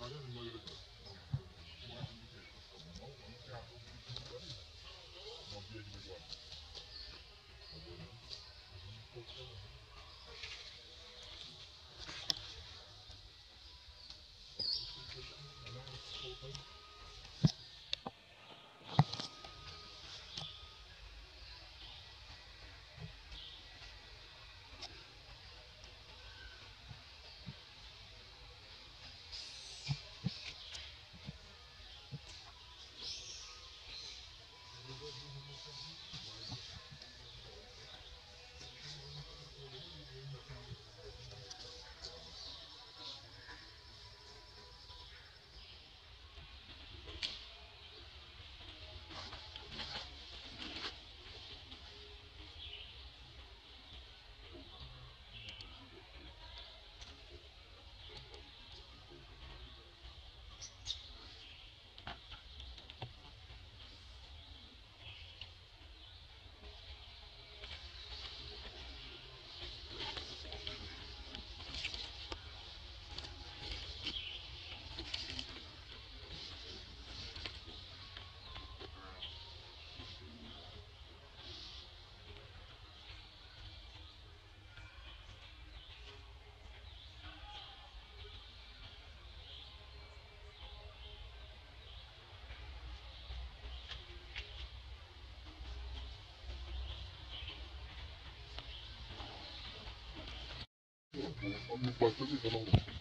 மகன் மகளுக்கு Onun başka bir kanal var.